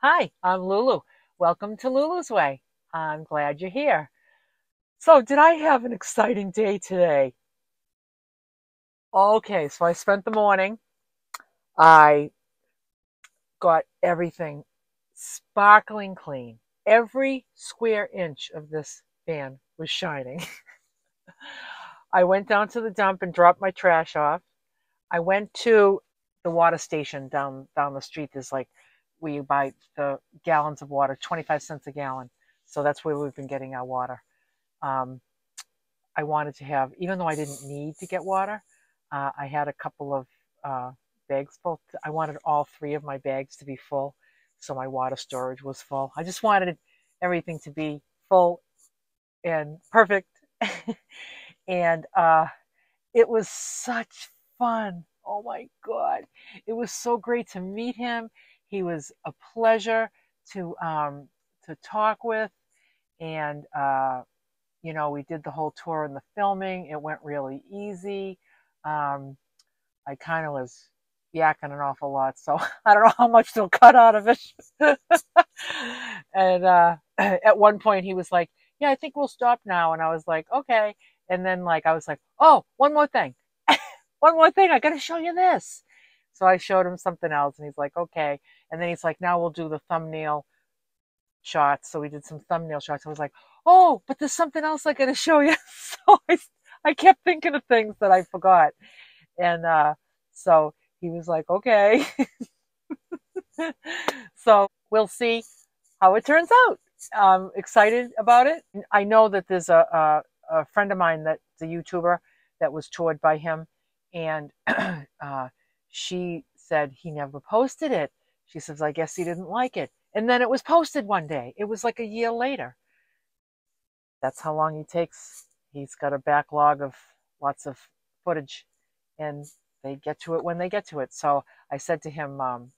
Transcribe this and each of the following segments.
Hi, I'm Lulu. Welcome to Lulu's Way. I'm glad you're here. So, did I have an exciting day today? Okay, so I spent the morning. I got everything sparkling clean. Every square inch of this van was shining. I went down to the dump and dropped my trash off. I went to the water station down down the street. There's like you buy the gallons of water, 25 cents a gallon. So that's where we've been getting our water. Um, I wanted to have, even though I didn't need to get water, uh, I had a couple of uh, bags full. I wanted all three of my bags to be full, so my water storage was full. I just wanted everything to be full and perfect. and uh, it was such fun. Oh my God. It was so great to meet him. He was a pleasure to um, to talk with, and uh, you know we did the whole tour and the filming. It went really easy. Um, I kind of was yakking an awful lot, so I don't know how much they'll cut out of it. and uh, at one point, he was like, "Yeah, I think we'll stop now," and I was like, "Okay." And then like I was like, "Oh, one more thing, one more thing. I got to show you this." So I showed him something else, and he's like, "Okay." And then he's like, "Now we'll do the thumbnail shots." So we did some thumbnail shots. I was like, "Oh, but there's something else I got to show you." so I, I kept thinking of things that I forgot, and uh, so he was like, "Okay." so we'll see how it turns out. I'm excited about it. I know that there's a, a, a friend of mine that's a YouTuber that was toured by him, and uh, she said he never posted it. She says, I guess he didn't like it. And then it was posted one day. It was like a year later. That's how long he takes. He's got a backlog of lots of footage, and they get to it when they get to it. So I said to him, um,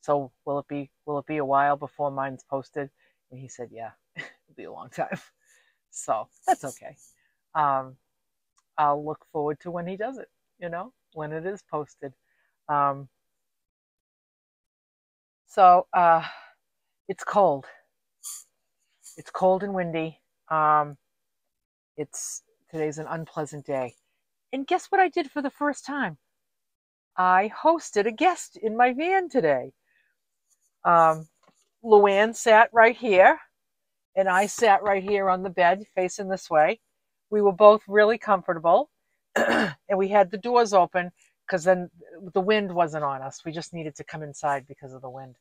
"So will it be will it be a while before mine's posted?" And he said, "Yeah, it'll be a long time." So that's okay. Um, I'll look forward to when he does it. You know, when it is posted. Um, so uh, it's cold. It's cold and windy. Um, it's today's an unpleasant day. And guess what I did for the first time? I hosted a guest in my van today. Um, Luann sat right here, and I sat right here on the bed facing this way. We were both really comfortable, and we had the doors open because then the wind wasn't on us. We just needed to come inside because of the wind.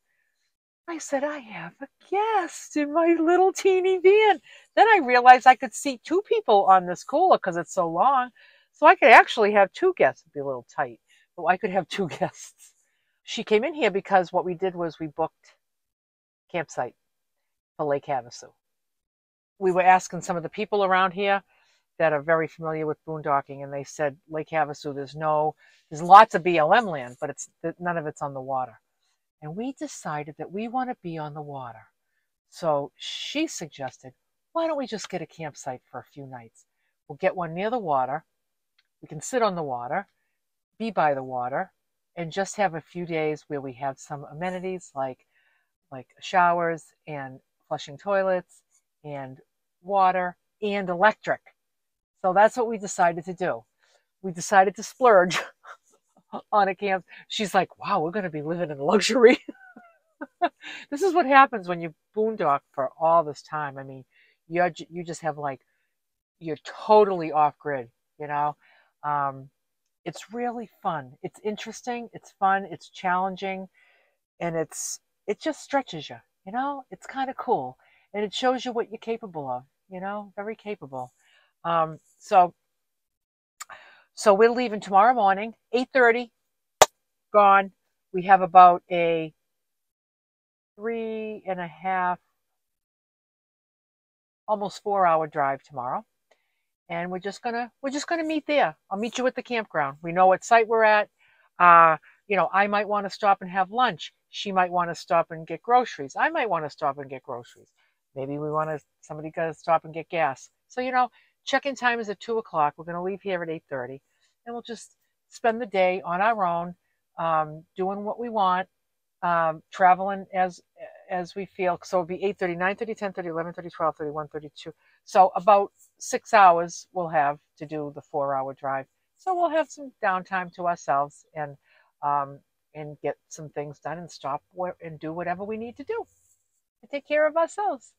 I said, I have a guest in my little teeny van. Then I realized I could seat two people on this cooler because it's so long. So I could actually have two guests. It'd be a little tight, but I could have two guests. She came in here because what we did was we booked campsite for Lake Havasu. We were asking some of the people around here that are very familiar with boondocking, and they said Lake Havasu, there's no, there's lots of BLM land, but it's none of it's on the water and we decided that we want to be on the water. So she suggested, why don't we just get a campsite for a few nights? We'll get one near the water. We can sit on the water, be by the water, and just have a few days where we have some amenities like like showers and flushing toilets and water and electric. So that's what we decided to do. We decided to splurge on a camp. She's like, wow, we're going to be living in luxury. this is what happens when you boondock for all this time. I mean, you you just have like you're totally off grid. You know, um, it's really fun. It's interesting. It's fun. It's challenging, and it's it just stretches you. You know, it's kind of cool, and it shows you what you're capable of. You know, very capable. Um, so so we're leaving tomorrow morning, 8.30, gone. We have about a three and a half, almost four hour drive tomorrow. And we're just gonna we're just gonna meet there. I'll meet you at the campground. We know what site we're at. Uh, you know, I might want to stop and have lunch. She might want to stop and get groceries. I might want to stop and get groceries. Maybe we want to somebody got to stop and get gas. So you know, Check-in time is at two o'clock. We're going to leave here at eight thirty, and we'll just spend the day on our own, um, doing what we want, um, traveling as as we feel. So it'll be 8.30, 9.30, 10.30, 11.30, 12.30, 1.32. So about six hours we'll have to do the four-hour drive. So we'll have some downtime to ourselves and um, and get some things done and stop and do whatever we need to do to take care of ourselves.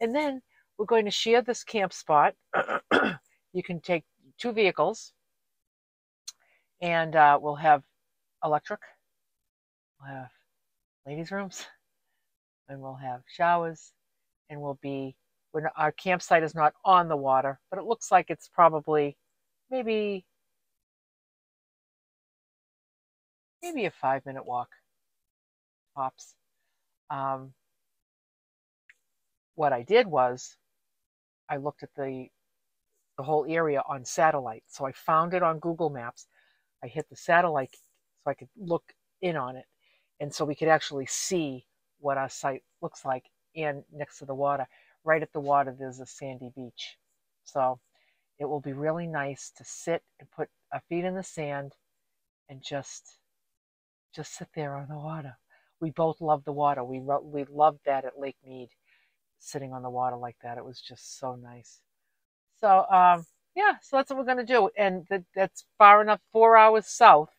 And then we're going to share this camp spot. you can take two vehicles and uh, we'll have electric, we'll have ladies' rooms, and we'll have showers, and we'll be. Not, our campsite is not on the water, but it looks like it's probably maybe maybe a five minute walk tops. Um, what I did was I looked at the the whole area on satellite. So I found it on Google Maps. I hit the satellite so I could look in on it. And so we could actually see what our site looks like and next to the water. Right at the water, there's a sandy beach. So it will be really nice to sit and put our feet in the sand and just just sit there on the water. We both love the water. We we loved that at Lake Mead, sitting on the water like that. It was just so nice. So um, yeah, so that's what we're gonna do, and that, that's far enough. Four hours south.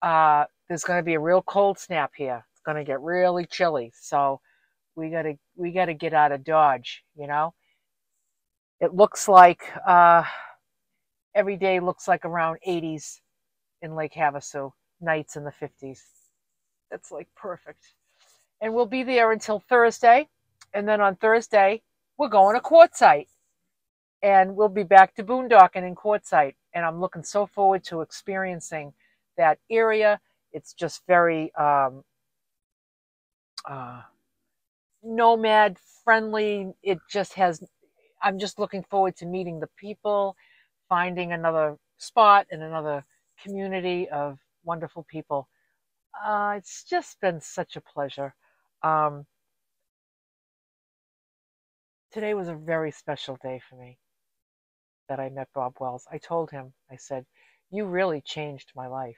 Uh, there's gonna be a real cold snap here. It's gonna get really chilly. So we gotta we gotta get out of Dodge. You know. It looks like uh, every day looks like around 80s in Lake Havasu. Nights in the 50s. That's like perfect. And we'll be there until Thursday. And then on Thursday, we're going to Quartzsite and we'll be back to boondocking in Quartzsite. And I'm looking so forward to experiencing that area. It's just very um, uh, nomad friendly. It just has, I'm just looking forward to meeting the people, finding another spot and another community of wonderful people. Uh, it's just been such a pleasure. Um, today was a very special day for me that I met Bob Wells. I told him, I said, You really changed my life.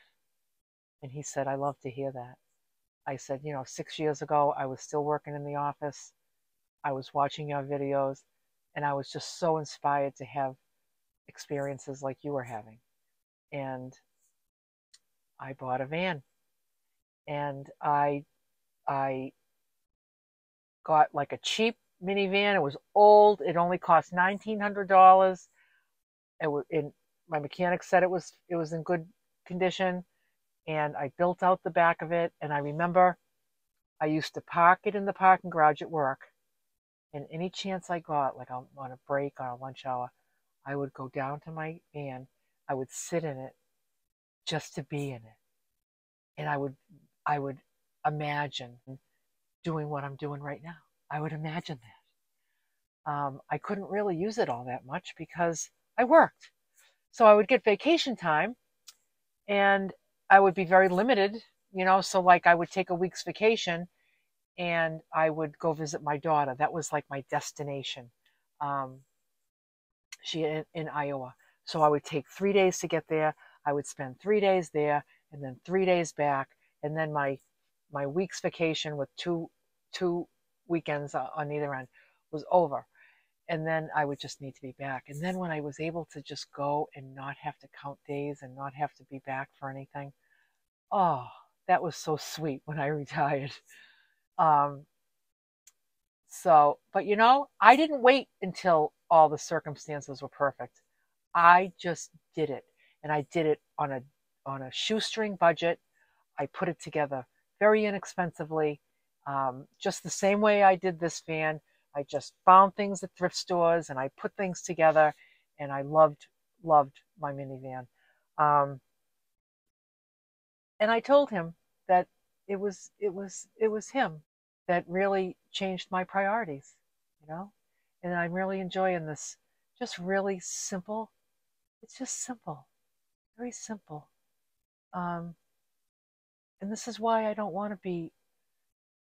And he said, I love to hear that. I said, You know, six years ago, I was still working in the office. I was watching your videos, and I was just so inspired to have experiences like you were having. And I bought a van. And I I got like a cheap minivan. It was old. It only cost nineteen hundred dollars. It was in my mechanic said it was it was in good condition and I built out the back of it. And I remember I used to park it in the parking garage at work. And any chance I got like on a break or a lunch hour I would go down to my van. I would sit in it just to be in it. And I would I would imagine doing what I'm doing right now. I would imagine that um, I couldn't really use it all that much because I worked. So I would get vacation time and I would be very limited, you know, so like I would take a week's vacation and I would go visit my daughter. That was like my destination. Um, she in, in Iowa. So I would take three days to get there. I would spend three days there and then three days back. And then my, my week's vacation with two, two weekends on either end was over and then I would just need to be back. And then when I was able to just go and not have to count days and not have to be back for anything, oh, that was so sweet when I retired. Um, so, but you know, I didn't wait until all the circumstances were perfect. I just did it, and I did it on a on a shoestring budget. I put it together very inexpensively, um, just the same way I did this van I just found things at thrift stores and I put things together and I loved, loved my minivan. Um, and I told him that it was, it was, it was him that really changed my priorities, you know? And I'm really enjoying this just really simple. It's just simple, very simple. Um, and this is why I don't want to be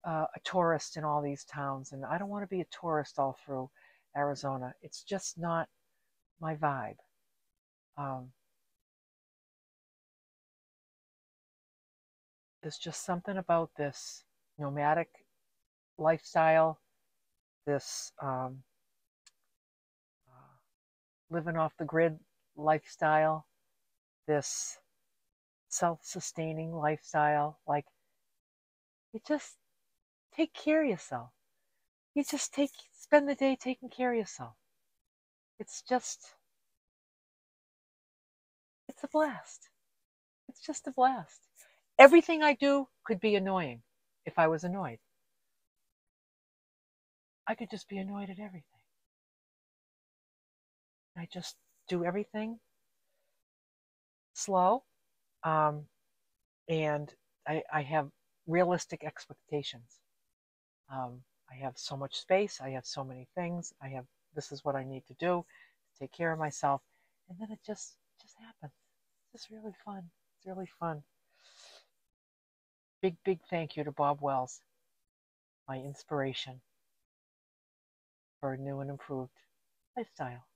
uh, a tourist in all these towns, and I don't want to be a tourist all through Arizona. It's just not my vibe. Um, there's just something about this nomadic lifestyle, this um, uh, living off the grid lifestyle, this self sustaining lifestyle. Like, it just take care of yourself. You just take, spend the day taking care of yourself. It's just, it's a blast. It's just a blast. Everything I do could be annoying if I was annoyed. I could just be annoyed at everything. I just do everything slow, um, and I, I, have realistic expectations. Um, I have so much space. I have so many things. I have this is what I need to do to take care of myself, and then it just just happens. It's just really fun. It's really fun. Big big thank you to Bob Wells, my inspiration for a new and improved lifestyle.